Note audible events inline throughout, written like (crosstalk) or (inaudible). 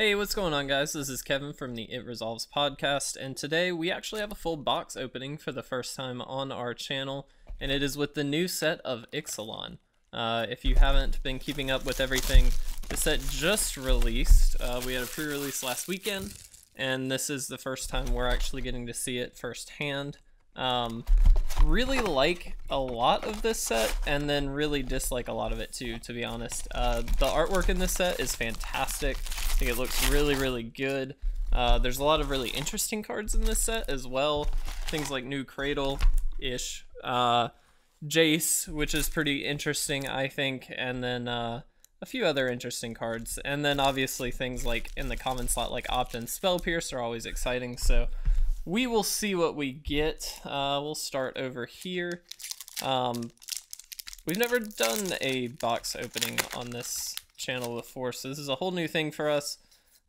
Hey, what's going on, guys? This is Kevin from the It Resolves podcast, and today we actually have a full box opening for the first time on our channel, and it is with the new set of Ixalan. Uh, if you haven't been keeping up with everything, the set just released. Uh, we had a pre release last weekend, and this is the first time we're actually getting to see it firsthand. Um, really like a lot of this set and then really dislike a lot of it too to be honest uh, the artwork in this set is fantastic I think it looks really really good uh, there's a lot of really interesting cards in this set as well things like new cradle ish uh, Jace which is pretty interesting I think and then uh, a few other interesting cards and then obviously things like in the common slot like opt and spell pierce are always exciting so we will see what we get. Uh, we'll start over here. Um, we've never done a box opening on this channel before, so this is a whole new thing for us.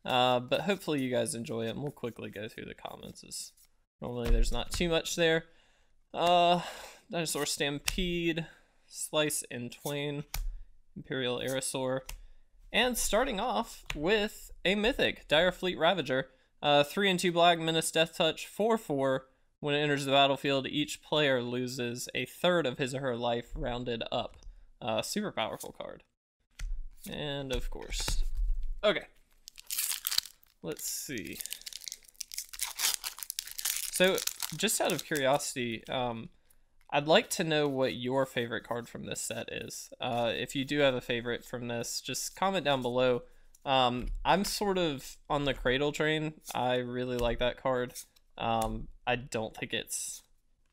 Uh, but hopefully you guys enjoy it, and we'll quickly go through the comments. As normally there's not too much there. Uh, Dinosaur Stampede, Slice in Twain, Imperial Aerosaur, and starting off with a Mythic, Dire Fleet Ravager. Uh, 3 and 2 black, Menace Deathtouch, 4 4. When it enters the battlefield, each player loses a third of his or her life rounded up. Uh, super powerful card. And of course. Okay. Let's see. So, just out of curiosity, um, I'd like to know what your favorite card from this set is. Uh, if you do have a favorite from this, just comment down below. Um, I'm sort of on the Cradle train. I really like that card. Um, I don't think it's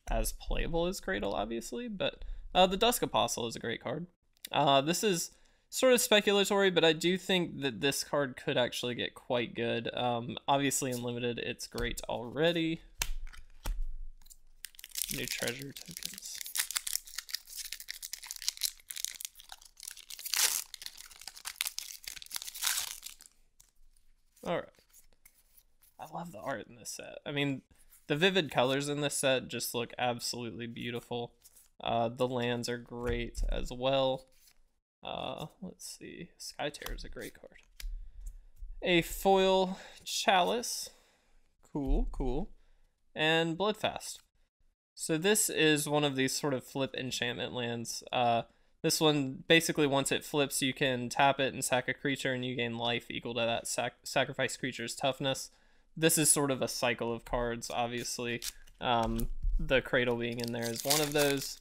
as playable as Cradle, obviously, but uh, the Dusk Apostle is a great card. Uh, this is sort of speculatory, but I do think that this card could actually get quite good. Um, obviously, in Limited, it's great already. New treasure tokens. All right. I love the art in this set. I mean, the vivid colors in this set just look absolutely beautiful. Uh, the lands are great as well. Uh, let's see. Sky Terror is a great card. A foil chalice. Cool, cool. And Bloodfast. So this is one of these sort of flip enchantment lands. Uh, this one, basically, once it flips, you can tap it and sack a creature, and you gain life equal to that sac sacrifice creature's toughness. This is sort of a cycle of cards, obviously. Um, the Cradle being in there is one of those.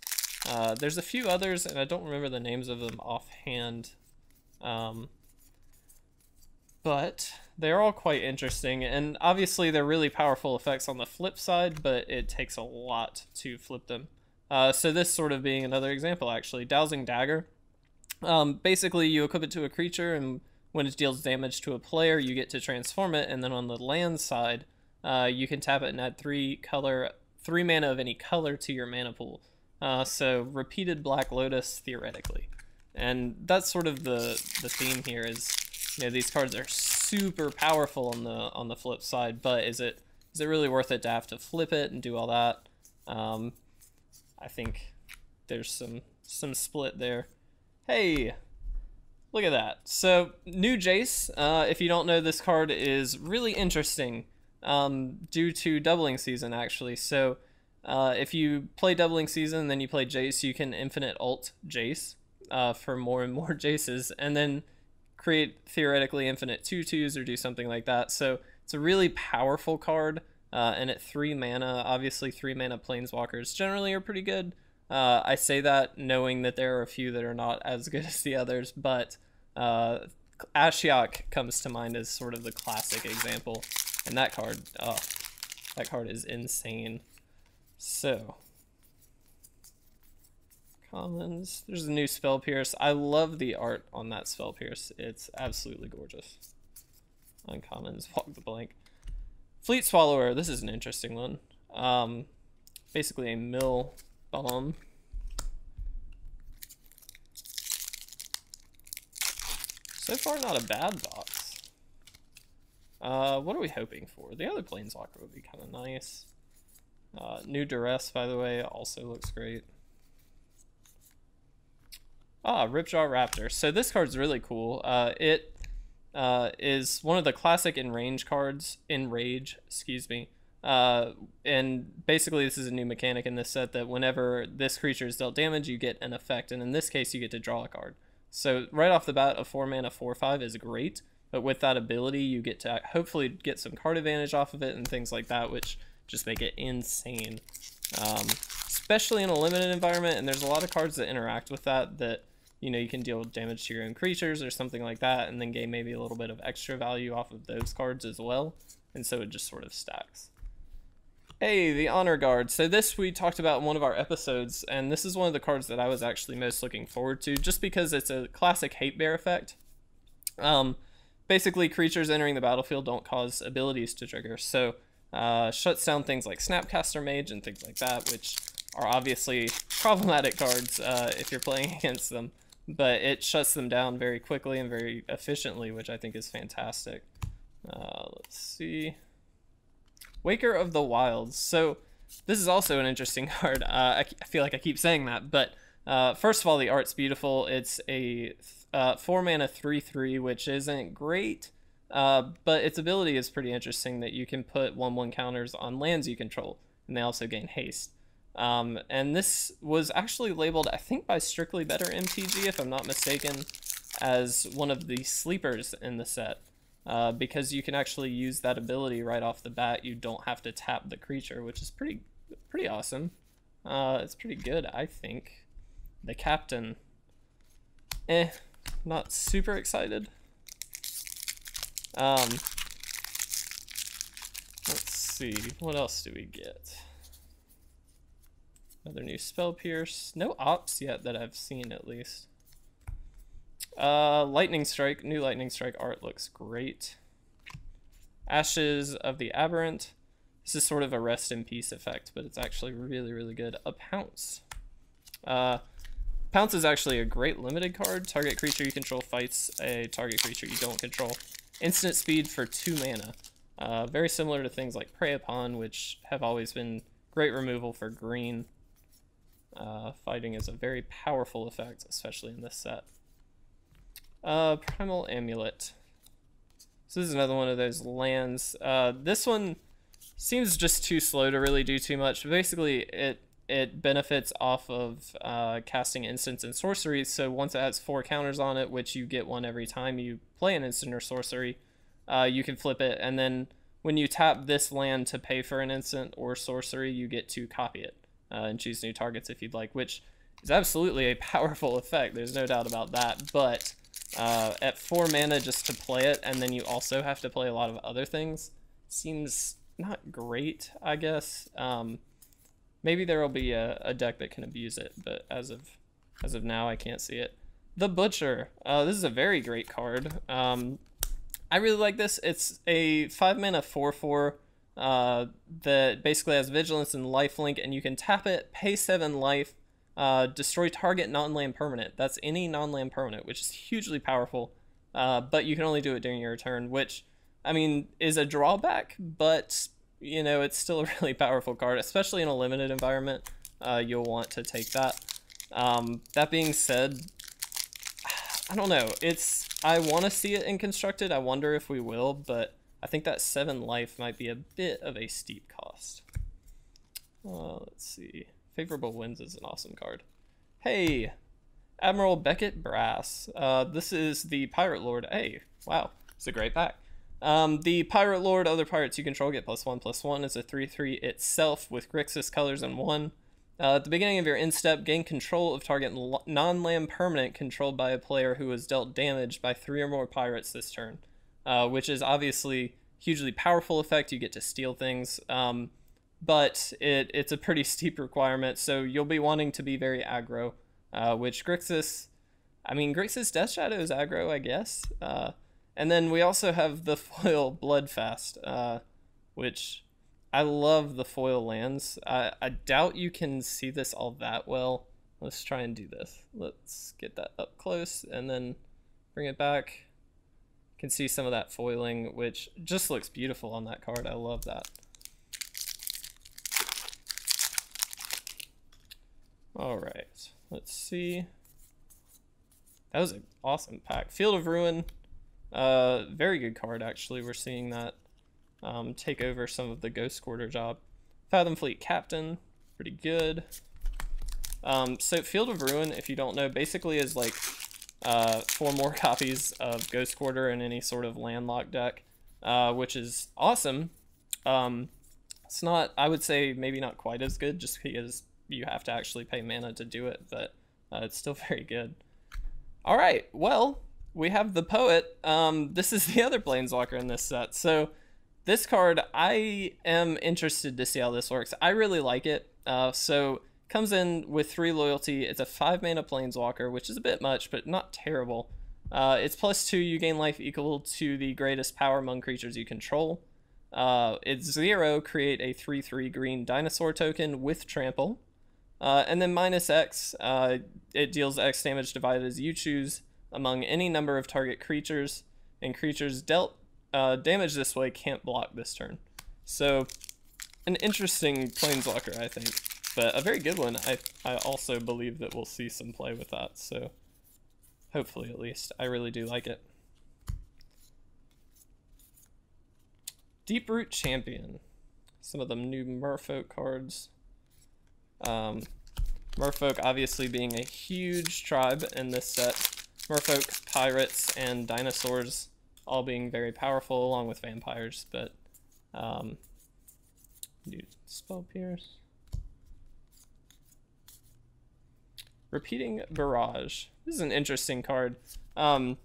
Uh, there's a few others, and I don't remember the names of them offhand. Um, but they're all quite interesting, and obviously they're really powerful effects on the flip side, but it takes a lot to flip them. Uh, so this sort of being another example, actually. Dowsing Dagger. Um, basically, you equip it to a creature, and when it deals damage to a player, you get to transform it, and then on the land side, uh, you can tap it and add three color, three mana of any color to your mana pool. Uh, so repeated Black Lotus, theoretically. And that's sort of the, the theme here is, you know, these cards are super powerful on the on the flip side, but is it is it really worth it to have to flip it and do all that? Um, I think there's some some split there. Hey, look at that. So new Jace, uh, if you don't know, this card is really interesting um, due to doubling season actually. So uh, if you play doubling season, then you play Jace, you can infinite alt Jace uh, for more and more (laughs) Jaces, and then create theoretically infinite tutus or do something like that. So it's a really powerful card. Uh, and at three mana, obviously three mana planeswalkers generally are pretty good. Uh, I say that knowing that there are a few that are not (laughs) as good as the others, but uh, Ashiok comes to mind as sort of the classic example, and that card, oh, that card is insane. So, commons. There's a new spell pierce. I love the art on that spell pierce. It's absolutely gorgeous. Uncommons, (laughs) walk the plank. Fleet Swallower, this is an interesting one. Um, basically a mill bomb. So far, not a bad box. Uh, what are we hoping for? The other Planeswalker would be kind of nice. Uh, new Duress, by the way, also looks great. Ah, Ripjaw Raptor. So this card's really cool. Uh, it uh, is one of the classic enrage cards. Enrage, excuse me. Uh, and basically, this is a new mechanic in this set that whenever this creature is dealt damage, you get an effect, and in this case, you get to draw a card. So right off the bat, a four mana four five is great, but with that ability, you get to hopefully get some card advantage off of it and things like that, which just make it insane. Um, especially in a limited environment, and there's a lot of cards that interact with that that you know you can deal damage to your own creatures or something like that, and then gain maybe a little bit of extra value off of those cards as well, and so it just sort of stacks. Hey, the Honor Guard. So this we talked about in one of our episodes, and this is one of the cards that I was actually most looking forward to, just because it's a classic Hate Bear effect. Um, basically, creatures entering the battlefield don't cause abilities to trigger, so uh, shuts down things like Snapcaster Mage and things like that, which are obviously (laughs) problematic cards uh, if you're playing (laughs) against them, but it shuts them down very quickly and very efficiently, which I think is fantastic. Uh, let's see. Waker of the Wilds. So this is also an interesting (laughs) card. Uh, I, I, feel like I keep saying that, but uh, first of all, the art's beautiful. It's a uh, four mana three three, which isn't great, uh, but its ability is pretty interesting. That you can put one one counters on lands you control, and they also gain haste. Um, and this was actually labeled, I think, by Strictly Better MTG, if I'm not mistaken, as one of the sleepers in the set uh, because you can actually use that ability right off the bat. You don't have to tap the creature, which is pretty pretty awesome. Uh, it's pretty good, I think. The captain, eh, not super excited. Um, let's see, what else do we get? Another new spell pierce. No ops yet that I've seen at least. Uh, Lightning Strike, new Lightning Strike art looks great. Ashes of the Abhorrent. This is sort of a rest in peace effect, but it's actually really, really good. A Pounce. Uh, Pounce is actually a great limited card. Target creature you control fights a target creature you don't control. Instant speed for 2 mana. Uh, very similar to things like Prey Upon, which have always been great removal for green. Uh, fighting is a very powerful effect, especially in this set. Uh, Primal Amulet. So this is another one of those lands. Uh, this one seems just too slow to really do too much. Basically, it it benefits off of uh, casting instants and sorceries. So once it has four counters on it, which you get one every time you play an instant or sorcery, uh, you can flip it. And then when you tap this land to pay for an instant or sorcery, you get to copy it uh, and choose new targets if you'd like, which is absolutely a (laughs) powerful effect. There's no doubt about that. But uh, at 4 mana just to play it, and then you also have to play a lot of other things, seems not great, I guess. Um, maybe there will be a, a, deck that can abuse it, but as of as of now, I can't see it. The Butcher. Uh, this is a very great card. Um, I really like this. It's a 5 mana 4 4 uh, that basically has Vigilance and Lifelink, and you can tap it, pay 7 life, uh, destroy target non-land permanent. That's any non-land permanent, which is hugely powerful. Uh, but you can only do it during your turn, which, I mean, is a drawback, but, you know, it's still a (laughs) really powerful card, especially in a limited environment. Uh, you'll want to take that. Um, that being said, (sighs) I don't know. It's I want to see it in constructed. I wonder if we will, but I think that seven life might be a bit of a steep cost. Uh, let's see. Favorable Winds is an awesome card. Hey, Admiral Beckett Brass. Uh, this is the Pirate Lord. Hey, wow, it's a great pack. Um, the Pirate Lord, other pirates you control get plus one, plus one. It's a 3-3 itself with Grixis colors and one. Uh, at the beginning of your end step, gain control of target non-land permanent controlled by a player who was dealt damage by three or more pirates this turn, uh, which is obviously hugely powerful effect. You get to steal things. Um, but it, it's a pretty (laughs) steep requirement, so you'll be wanting to be very aggro, uh, which Grixis, I mean, Grixis Death Shadow is aggro, I guess. And then we also have the (laughs) foil Bloodfast, uh, which I love the foil lands. I, I doubt you can see this all that well. Let's try and do this. Let's get that up close and then bring it back. You can see some of that foiling, which just looks beautiful on that card. I love that. All right, let's see. That was an awesome pack. Field of Ruin. Uh, very good card, actually. We're seeing that um, take over some of the Ghost Quarter job. Fathom Fleet Captain, pretty good. Um, so Field of Ruin, if you don't know, basically is like uh, four more (laughs) copies of Ghost Quarter in any sort of landlocked deck, uh, which is awesome. Um, it's not, I would say, maybe not quite as good just because you have to actually pay mana to do it, but uh, it's still (laughs) very good. All right, well, we have the Poet. Um, this is (laughs) the other Planeswalker in this set. So this card, I am interested to see how this works. I really like it. Uh, so comes in with three loyalty. It's a five mana Planeswalker, which is a bit much, but not terrible. Uh, it's plus two. You gain life equal to the greatest power among creatures you control. Uh, it's zero. Create a three-three green dinosaur token with trample. Uh, and then minus X, uh, it deals X damage divided as you choose among any number of target creatures, and creatures dealt uh, damage this way can't block this turn. So, an interesting planeswalker, I think, but a very good one. I I also believe that we'll see some play with that. So, hopefully, at least, I really do like it. Deeproot Champion. Some of the new Merfolk cards. Um, Merfolk obviously being a huge tribe in this set. Merfolk, pirates, and dinosaurs all being very powerful along with vampires, but um, do spell pierce. Repeating Barrage. This is an interesting card. Um,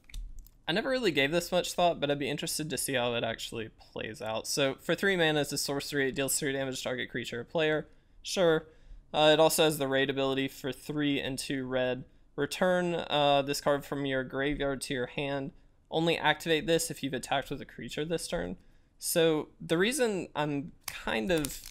I never really gave this much thought, but I'd be interested to see how it actually plays out. So for three mana, it's a sorcery. It deals three damage to target creature or player. Sure. Uh, it also has the raid ability for three and two red. Return uh, this card from your graveyard to your hand. Only activate this if you've attacked with a creature this turn. So the reason I'm kind of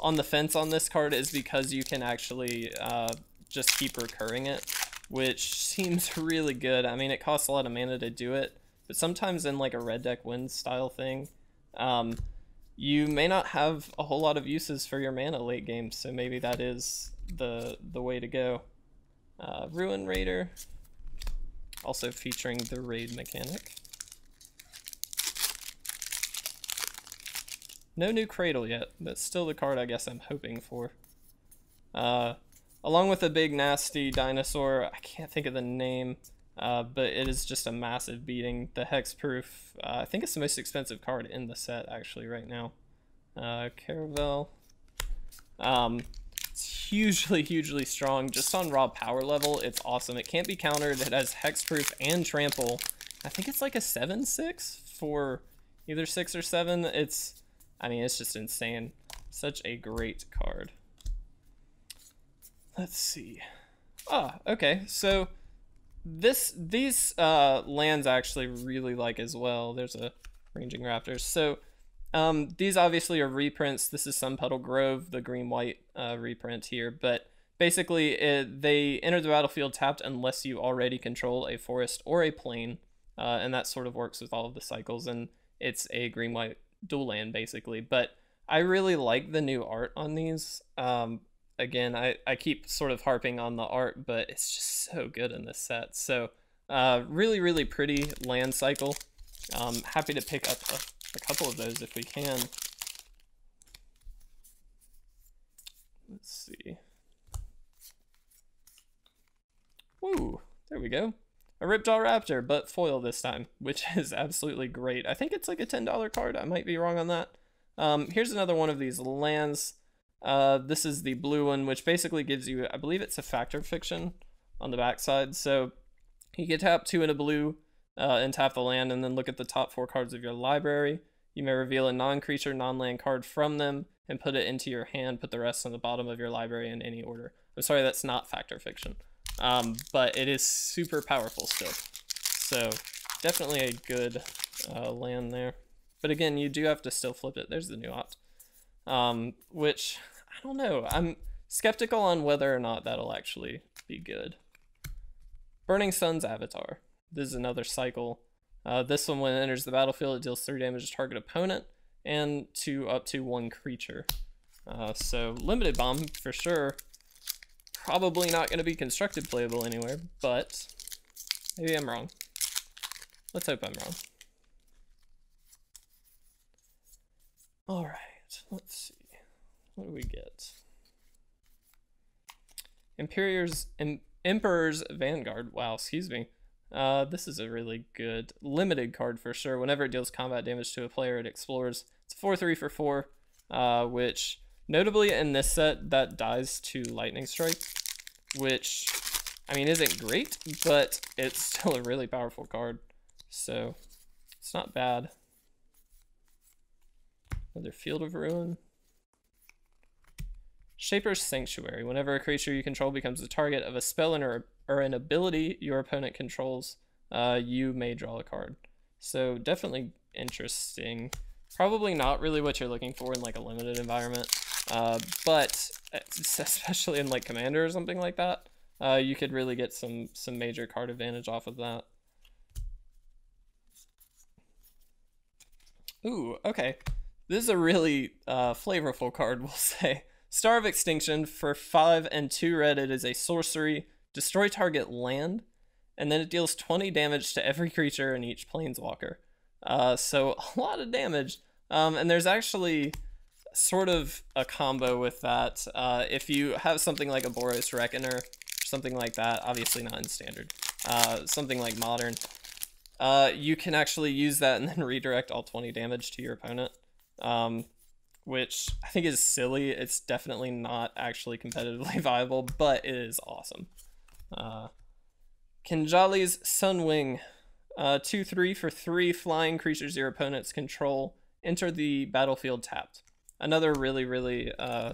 on the fence on this card is because you can actually uh, just keep recurring it, which (laughs) seems really good. I mean, it costs a lot of mana to do it, but sometimes in like a red deck wins style thing, um, you may not have a whole lot of uses for your mana late game, so maybe that is the the way to go. Uh, Ruin Raider, also featuring the raid mechanic. No new Cradle yet, but still the card I guess I'm hoping for. Uh, along with a big nasty dinosaur, I can't think of the name, uh, but it is just a massive beating. The Hexproof, uh, I think it's the most expensive card in the set actually right now. Uh, Caravel. Um, hugely, hugely strong. Just on raw power level, it's awesome. It can't be countered. It has hexproof and trample. I think it's like a 7-6 for either 6 or 7. It's, I mean, it's just insane. Such a great card. Let's see. Ah, okay. So this these uh, lands I actually really like as well. There's a Ranging Raptors. So um, these obviously are reprints. This is Sunpetal Grove, the green-white uh, reprint here, but basically it, they enter the battlefield tapped unless you already control a forest or a plain, uh, and that sort of works with all of the cycles, and it's a green-white dual land basically. But I really like the new art on these. Um, again, I, I keep sort of harping on the art, but it's just so good in this set. So uh, really, really pretty land cycle. Um, happy to pick up a a couple of those if we can. Let's see. Woo, there we go. A Ripjaw Raptor, but foil this time, (laughs) which is absolutely great. I think it's like a $10 card. I might be wrong on that. Um, here's another one of these lands. Uh, this is the blue one, which basically gives you, I believe it's a Fact or Fiction on the backside. So you can tap two in a blue, uh, and tap the land and then look at the top four cards of your library. You may reveal a non-creature, non-land card from them and put it into your hand. Put the rest on the bottom of your library in any order. I'm sorry, that's not Fact or Fiction. Um, but it is super powerful still. So definitely a good uh, land there. But again, you do have to still flip it. There's the new opt. Um, which, I don't know. I'm skeptical on whether or not that'll actually be good. Burning Sun's Avatar. This is another cycle. Uh, this one, when it enters the battlefield, it deals 3 damage to target opponent and to up to one creature. Uh, so limited bomb for sure. Probably not going to be constructed playable anywhere, but maybe I'm wrong. Let's hope I'm wrong. All right, let's see. What do we get? Imperior's, Emperor's Vanguard. Wow, excuse me. Uh, this is a really good limited card for sure. Whenever it deals combat damage to a player, it explores. It's 4 3 for 4, uh, which notably in this set, that dies to Lightning Strike, which, I mean, isn't great, but it's (laughs) still a really powerful card. So, it's not bad. Another Field of Ruin. Shaper's Sanctuary. Whenever a creature you control becomes the target of a spell in or, or an ability your opponent controls, uh, you may draw a card. So definitely interesting. Probably not really what you're looking for in like a limited environment, uh, but (laughs) especially in like Commander or something like that, uh, you could really get some some major card advantage off of that. Ooh, okay. This is a really uh, flavorful card, (laughs) we'll say. Star of Extinction for 5 and 2 red, it is a sorcery. Destroy target land, and then it deals 20 damage to every creature in each planeswalker. Uh, so (laughs) a lot of damage. Um, and there's actually sort of a combo with that. Uh, if you have something like a Boros Reckoner, or something like that, obviously not in standard, uh, something like modern, uh, you can actually use that and then (laughs) redirect all 20 damage to your opponent. Um, which I think is silly. It's definitely not actually competitively (laughs) viable, but it is awesome. Uh, Kinjali's Sunwing, uh, 2 3 for 3 flying creatures your opponents control enter the battlefield tapped. Another really, really uh,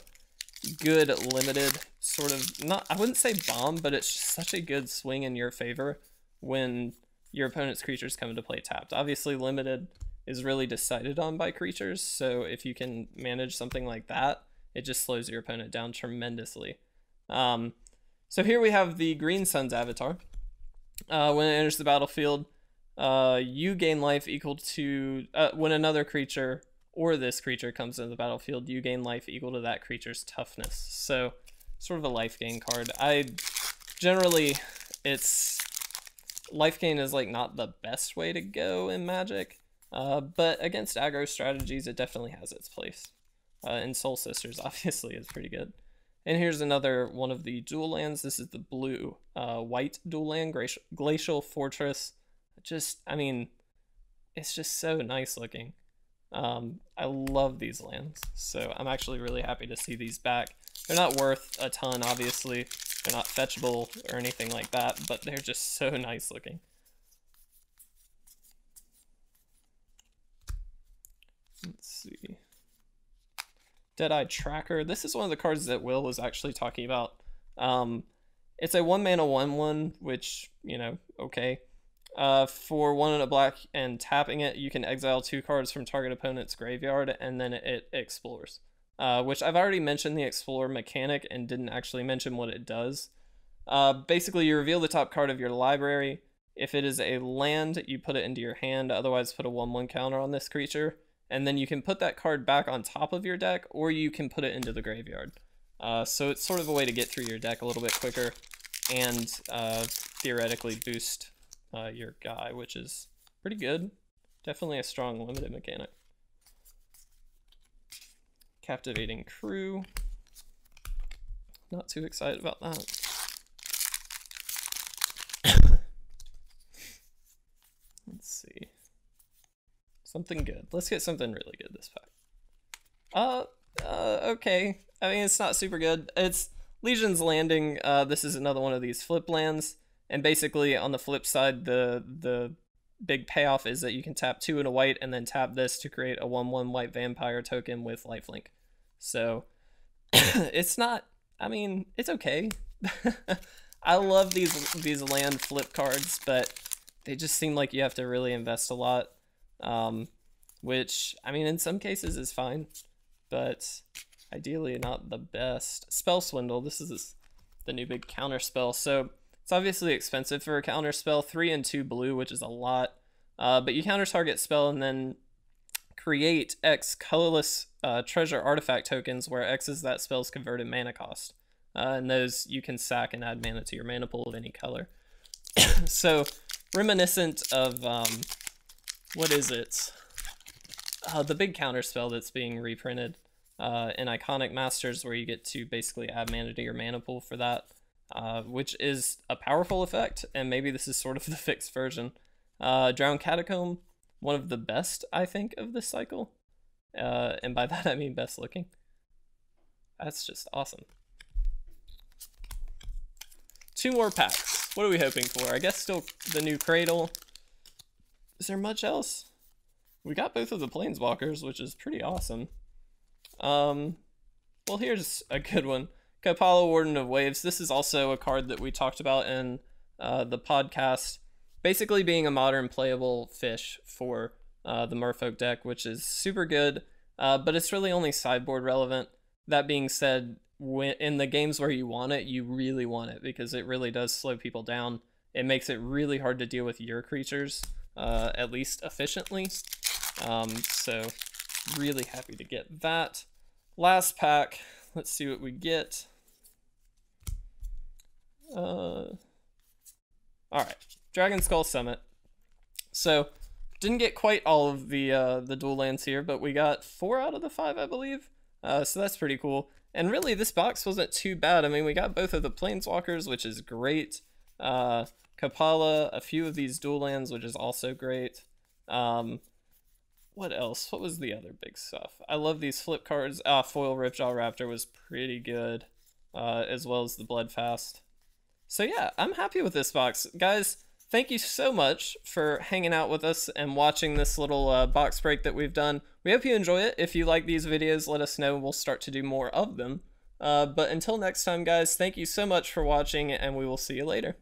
good limited sort of, not I wouldn't say bomb, but it's such a good swing in your favor when your opponent's creatures come into play tapped. Obviously, limited is really decided on by creatures. So if you can manage something like that, it just slows your opponent down tremendously. Um, so here we have the Green Sun's avatar. Uh, when it enters the battlefield, uh, you gain life equal to uh, when another creature or this creature comes into the battlefield, you gain life equal to that creature's toughness. So sort of a life gain card. I generally it's life gain is like not the best way to go in Magic. Uh, but against aggro strategies, it definitely has its place. Uh, and Soul Sisters, (laughs) obviously, is pretty good. And here's another one of the dual lands. This is the blue uh, white dual land, Glacial, Glacial Fortress. Just, I mean, it's just so nice looking. Um, I love these lands, so I'm actually really happy to see these back. They're not worth a ton, obviously. They're not fetchable or anything like that, but they're just (laughs) so nice looking. Let's see. Deadeye Tracker. This is one of the cards that Will was actually talking about. Um, it's a one mana one one, which you know, okay. Uh, for one and a black and tapping it, you can exile two cards from target opponent's graveyard, and then it, explores. Uh, which I've already mentioned the explore mechanic and didn't actually mention what it does. Uh, basically, you reveal the top card of your library. If it is a land, you put it into your hand. Otherwise, put a one one counter on this creature and then you can put that card back on top of your deck, or you can put it into the graveyard. Uh, so it's sort of a way to get through your deck a little bit quicker, and uh, theoretically boost uh, your guy, which is pretty good. Definitely a strong limited mechanic. Captivating Crew. Not too excited about that. (coughs) Let's see. Something good. Let's get something really good this pack. Uh, uh, okay. I mean, it's not super good. It's Legion's Landing. Uh, this is another one of these flip lands. And basically, on the flip side, the the big payoff is that you can tap two and a white and then tap this to create a 1-1 white vampire token with lifelink. So, (coughs) it's not... I mean, it's okay. (laughs) I love these these land flip cards, but they just seem like you have to really invest a lot um, which I mean in some cases is fine, but ideally not the best. Spell Swindle. This is the new big counter spell. So it's obviously expensive for a counter spell. Three and two blue, which is a lot. Uh, but you counter target spell and then create X colorless uh, treasure artifact tokens, where X is that spell's converted mana cost. Uh, and those you can sack and add mana to your mana pool of any color. (coughs) so reminiscent of um, what is it? uh, the big counter spell that's being reprinted uh, in Iconic Masters, where you get to basically add mana to your mana pool for that, uh, which is a powerful effect, and maybe this is sort of (laughs) the fixed version. Uh, Drowned Catacomb, one of the best, I think, of this cycle. Uh, and by (laughs) that I mean best looking. That's just awesome. Two more packs. What are we hoping for? I guess still the new Cradle. Is there much else? We got both of the Planeswalkers, which is pretty awesome. Um, well, here's a good one. Kopala, Warden of Waves. This is also a card that we talked about in uh, the podcast. Basically being a modern playable fish for uh, the Merfolk deck, which is super good, uh, but it's really only sideboard relevant. That being said, when, in the games where you want it, you really want it because it really does slow people down. It makes it really hard to deal with your creatures, uh, at least efficiently. Um, so, really happy to get that. Last pack, let's see what we get. Uh, all right, Dragonskull Summit. So, didn't get quite all of the uh, the dual lands here, but we got four out of the five, I believe. Uh, so that's pretty cool. And really, this box wasn't too bad. I mean, we got both of the Planeswalkers, which is great. Uh, Kopala, a few of these dual lands, which is also great. Um, what else? What was the other big stuff? I love these flip cards. Ah, Foil Ripjaw Raptor was pretty good, uh, as well as the Bloodfast. So yeah, I'm happy with this box. Guys, thank you so much for hanging out with us and watching this little uh, box break that we've done. We hope you enjoy it. If you like these videos, let us know. We'll start to do more of them. Uh, but until next time, guys, thank you so much for watching, and we will see you later.